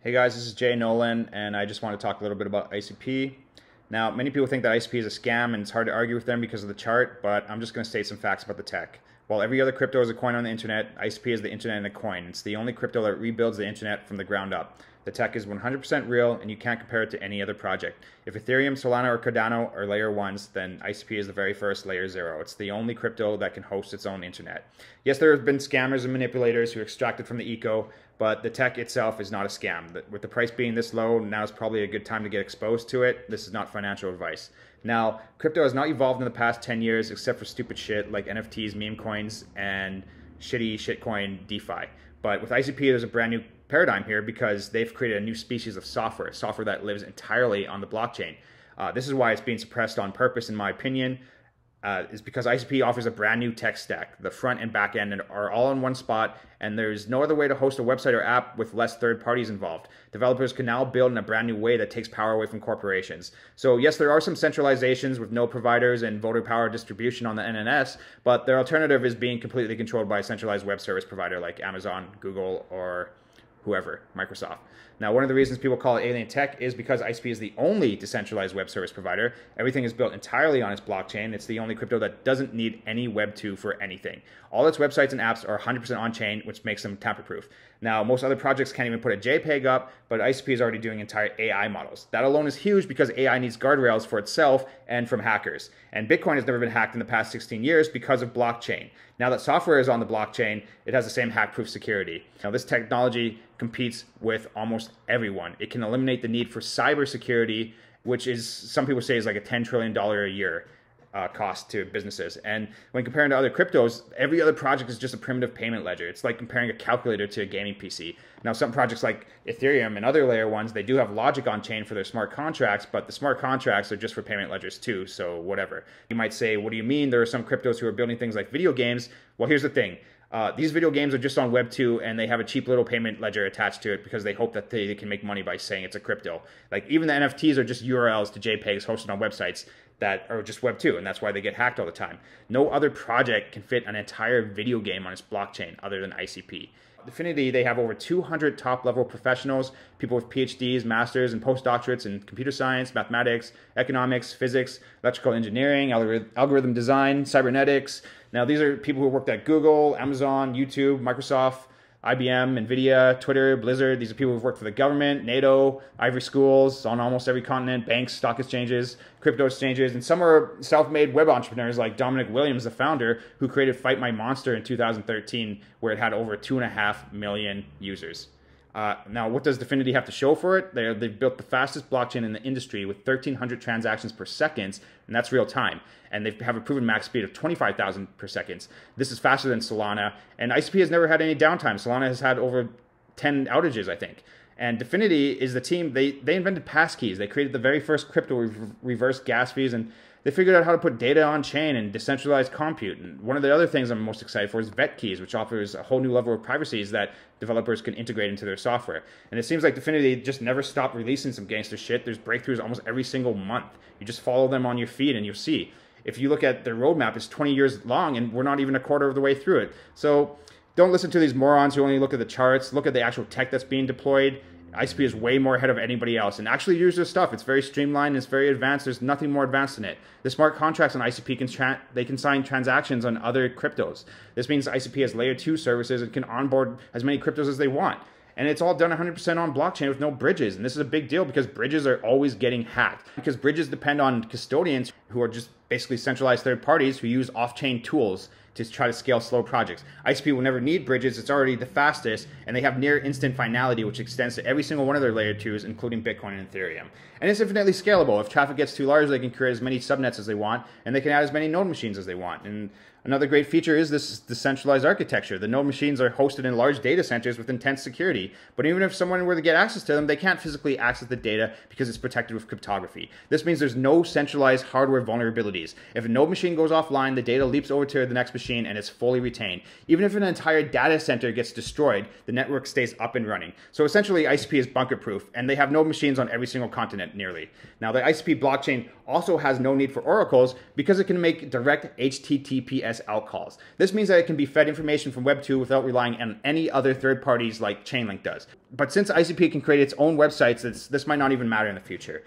Hey guys, this is Jay Nolan, and I just want to talk a little bit about ICP. Now, many people think that ICP is a scam, and it's hard to argue with them because of the chart, but I'm just going to state some facts about the tech. While every other crypto is a coin on the internet, ICP is the internet and a coin. It's the only crypto that rebuilds the internet from the ground up. The tech is 100% real, and you can't compare it to any other project. If Ethereum, Solana, or Cardano are layer ones, then ICP is the very first layer zero. It's the only crypto that can host its own internet. Yes, there have been scammers and manipulators who extracted from the eco, but the tech itself is not a scam. With the price being this low, now is probably a good time to get exposed to it. This is not financial advice. Now, crypto has not evolved in the past 10 years except for stupid shit like NFTs, meme coins, and shitty shitcoin DeFi. But with ICP, there's a brand new paradigm here because they've created a new species of software, software that lives entirely on the blockchain. Uh, this is why it's being suppressed on purpose, in my opinion uh, is because ICP offers a brand new tech stack. The front and back end are all in one spot, and there's no other way to host a website or app with less third parties involved. Developers can now build in a brand new way that takes power away from corporations. So, yes, there are some centralizations with node providers and voter power distribution on the NNS, but their alternative is being completely controlled by a centralized web service provider like Amazon, Google, or whoever, Microsoft. Now, one of the reasons people call it alien tech is because ICP is the only decentralized web service provider. Everything is built entirely on its blockchain. It's the only crypto that doesn't need any Web 2 for anything. All its websites and apps are 100% on chain, which makes them tamper proof. Now, most other projects can't even put a JPEG up, but ICP is already doing entire AI models. That alone is huge because AI needs guardrails for itself and from hackers. And Bitcoin has never been hacked in the past 16 years because of blockchain. Now that software is on the blockchain, it has the same hack proof security. Now, this technology competes with almost everyone. It can eliminate the need for cybersecurity, which is some people say is like a $10 trillion a year uh, cost to businesses. And when comparing to other cryptos, every other project is just a primitive payment ledger. It's like comparing a calculator to a gaming PC. Now, some projects like Ethereum and other layer ones, they do have logic on chain for their smart contracts, but the smart contracts are just for payment ledgers too. So whatever. You might say, what do you mean? There are some cryptos who are building things like video games. Well, here's the thing. Uh, these video games are just on Web 2 and they have a cheap little payment ledger attached to it because they hope that they, they, can make money by saying it's a crypto. Like even the NFTs are just URLs to JPEGs hosted on websites that are just Web 2, and that's why they get hacked all the time. No other project can fit an entire video game on its blockchain other than ICP. DFINITY, they have over 200 top level professionals, people with PhDs, masters, and postdoctorates in computer science, mathematics, economics, physics, electrical engineering, algorithm design, cybernetics. Now, these are people who worked at Google, Amazon, YouTube, Microsoft, IBM, Nvidia, Twitter, Blizzard. These are people who've worked for the government, NATO, Ivy schools on almost every continent, banks, stock exchanges, crypto exchanges, and some are self-made web entrepreneurs like Dominic Williams, the founder, who created Fight My Monster in 2013, where it had over two and a half million users. Uh, now, what does DFINITY have to show for it? they they've built the fastest blockchain in the industry with 1,300 transactions per second, and that's real time. And they have a proven max speed of 25,000 per second. This is faster than Solana, and ICP has never had any downtime. Solana has had over 10 outages, I think. And DFINITY is the team, they, they invented passkeys. They created the very first crypto reverse gas fees and they figured out how to put data on chain and decentralized compute. And one of the other things I'm most excited for is Vetkeys, which offers a whole new level of privacy that developers can integrate into their software. And it seems like DFINITY just never stopped releasing some gangster shit. There's breakthroughs almost every single month. You just follow them on your feed and you'll see. If you look at their roadmap, it's 20 years long and we're not even a quarter of the way through it. So don't listen to these morons who only look at the charts, look at the actual tech that's being deployed ICP is way more ahead of anybody else and actually use their stuff. It's very streamlined, it's very advanced. There's nothing more advanced than it. The smart contracts on ICP can they can sign transactions on other cryptos. This means ICP has layer 2 services and can onboard as many cryptos as they want. And it's all done 100% on blockchain with no bridges. And this is a big deal because bridges are always getting hacked. Because bridges depend on custodians who are just basically centralized third parties who use off-chain tools to try to scale slow projects. ICP will never need bridges. It's already the fastest, and they have near instant finality, which extends to every single one of their layer twos, including Bitcoin and Ethereum. And it's infinitely scalable. If traffic gets too large, they can create as many subnets as they want, and they can add as many node machines as they want. And Another great feature is this decentralized architecture. The node machines are hosted in large data centers with intense security, but even if someone were to get access to them, they can't physically access the data because it's protected with cryptography. This means there's no centralized hardware hardware vulnerabilities. If a node machine goes offline, the data leaps over to the next machine and it's fully retained. Even if an entire data center gets destroyed, the network stays up and running. So essentially, ICP is bunker proof, and they have node machines on every single continent nearly. Now, the ICP blockchain also has no need for oracles because it can make direct HTTPS outcalls. This means that it can be fed information from Web 2 without relying on any other third parties like Chainlink does. But since ICP can create its own websites, this might not even matter in the future.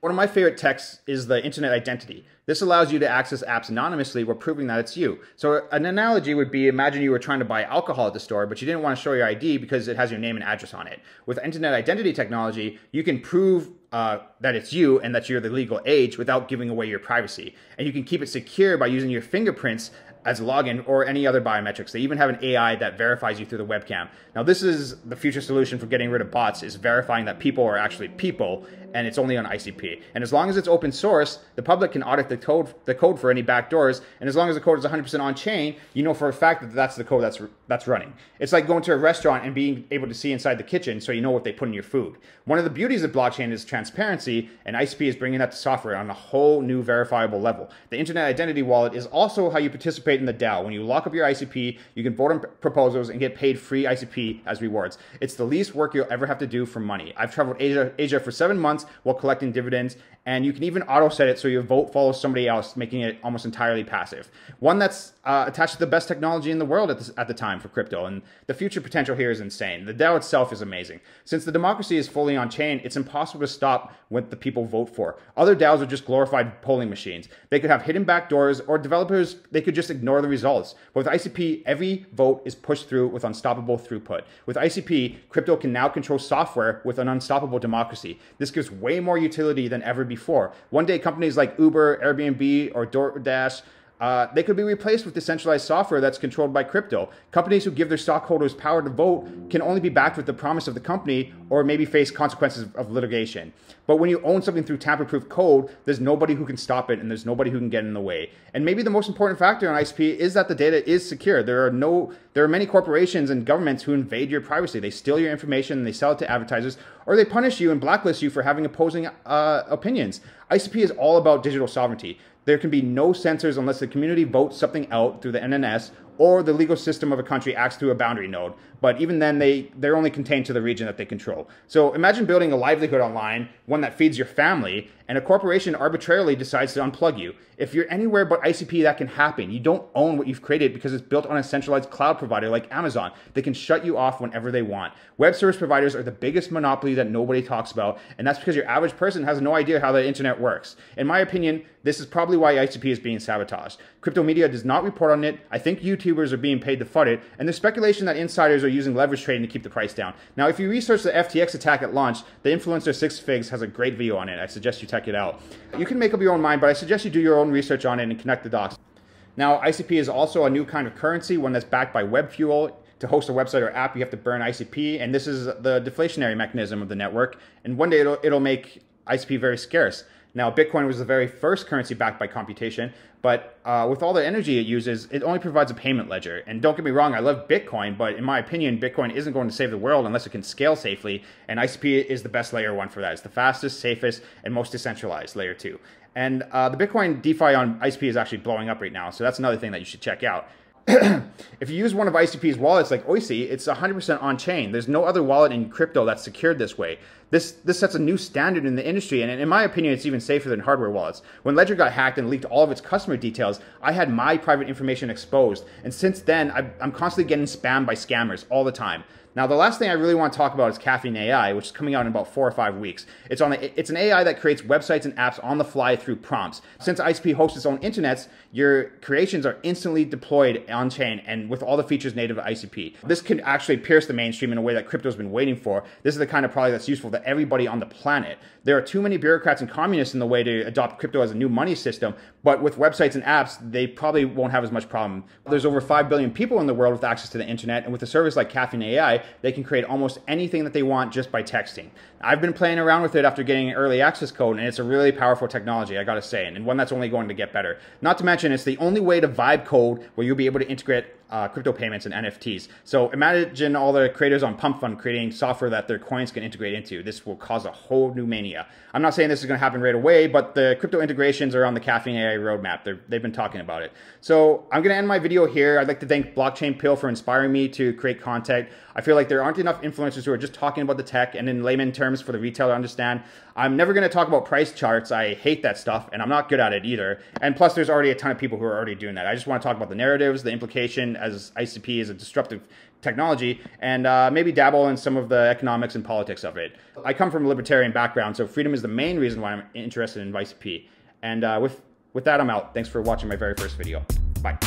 One of my favorite texts is the internet identity. This allows you to access apps anonymously while proving that it's you. So an analogy would be imagine you were trying to buy alcohol at the store, but you didn't want to show your ID because it has your name and address on it. With internet identity technology, you can prove uh, that it's you and that you're the legal age without giving away your privacy. And you can keep it secure by using your fingerprints as a login or any other biometrics. They even have an AI that verifies you through the webcam. Now, this is the future solution for getting rid of bots is verifying that people are actually people and it's only on ICP. And as long as it's open source, the public can audit the code, the code for any backdoors. And as long as the code is 100% on chain, you know for a fact that that's the code that's that's running. It's like going to a restaurant and being able to see inside the kitchen, so you know what they put in your food. One of the beauties of blockchain is transparency, and ICP is bringing that to software on a whole new verifiable level. The Internet Identity Wallet is also how you participate in the DAO. When you lock up your ICP, you can vote on proposals and get paid free ICP as rewards. It's the least work you'll ever have to do for money. I've traveled Asia, Asia for seven months while collecting dividends, and you can even auto set it so your vote follows somebody else, making it almost entirely passive. One that's uh, attached to the best technology in the world at the, at the time for crypto, and the future potential here is insane. The DAO itself is amazing. Since the democracy is fully on chain, it's impossible to stop what the people vote for. Other DAOs are just glorified polling machines. They could have hidden backdoors, or developers, they could just ignore the results. But with ICP, every vote is pushed through with unstoppable throughput. With ICP, crypto can now control software with an unstoppable democracy. This gives way more utility than ever before. One day, companies like Uber, Airbnb, or DoorDash uh, they could be replaced with decentralized software that's controlled by crypto. Companies who give their stockholders power to vote can only be backed with the promise of the company or maybe face consequences of litigation. But when you own something through tamper proof code, there's nobody who can stop it and there's nobody who can get in the way. And maybe the most important factor on ICP is that the data is secure. There are no there are many corporations and governments who invade your privacy. They steal your information and they sell it to advertisers or they punish you and blacklist you for having opposing uh, opinions. ICP is all about digital sovereignty. There can be no censors unless the community votes something out through the NNS or the legal system of a country acts through a boundary node. But even then, they, they're only contained to the region that they control. So imagine building a livelihood online, one that feeds your family, and a corporation arbitrarily decides to unplug you. If you're anywhere but ICP, that can happen. You don't own what you've created because it's built on a centralized cloud provider like Amazon. They can shut you off whenever they want. Web service providers are the biggest monopoly that nobody talks about, and that's because your average person has no idea how the internet works. In my opinion, this is probably why ICP is being sabotaged. Crypto media does not report on it. I think YouTubers are being paid to fund it, and there's speculation that insiders are using leverage trading to keep the price down. Now, if you research the FTX attack at launch, the influencer Six Figs has a great video on it. I suggest you check it out. You can make up your own mind, but I suggest you do your own research on it and connect the dots. Now, ICP is also a new kind of currency, one that's backed by WebFuel. To host a website or app, you have to burn ICP, and this is the deflationary mechanism of the network. And one day it'll, it'll make ICP very scarce. Now, Bitcoin was the very first currency backed by computation, but uh, with all the energy it uses, it only provides a payment ledger. And don't get me wrong, I love Bitcoin, but in my opinion, Bitcoin isn't going to save the world unless it can scale safely. And ICP is the best layer one for that. It's the fastest, safest, and most decentralized layer two. And uh, the Bitcoin DeFi on ICP is actually blowing up right now, so that's another thing that you should check out. if you use one of ICP's wallets like OISY, it's 100% on chain. There's no other wallet in crypto that's secured this way. This this sets a new standard in the industry, and in my opinion, it's even safer than hardware wallets. When Ledger got hacked and leaked all of its customer details, I had my private information exposed, and since then, I'm constantly getting spammed by scammers all the time. Now, the last thing I really want to talk about is Caffeine AI, which is coming out in about four or five weeks. It's on the, it's an AI that creates websites and apps on the fly through prompts. Since ICP hosts its own internets, your creations are instantly deployed on chain and with all the features native to ICP. This can actually pierce the mainstream in a way that crypto's been waiting for. This is the kind of product that's useful to everybody on the planet. There are too many bureaucrats and communists in the way to adopt crypto as a new money system, but with websites and apps, they probably won't have as much problem. There's over 5 billion people in the world with access to the internet, and with a service like Caffeine AI, they can create almost anything that they want just by texting. I've been playing around with it after getting early access code, and it's a really powerful technology, I gotta say, and one that's only going to get better. Not to mention, it's the only way to vibe code where you'll be able to integrate uh, crypto payments and NFTs. So imagine all the creators on Pump.fun creating software that their coins can integrate into. This will cause a whole new mania. I'm not saying this is going to happen right away, but the crypto integrations are on the Caffeine AI roadmap. they they've been talking about it. So I'm going to end my video here. I'd like to thank Blockchain Pill for inspiring me to create content. I feel like there aren't enough influencers who are just talking about the tech and in layman terms for the retailer to understand. I'm never going to talk about price charts. I hate that stuff and I'm not good at it either. And plus, there's already a ton of people who are already doing that. I just want to talk about the narratives, the implication as ICP is a disruptive technology, and uh, maybe dabble in some of the economics and politics of it. I come from a libertarian background, so freedom is the main reason why I'm interested in ICP. And uh, with, with that, I'm out. Thanks for watching my very first video. Bye.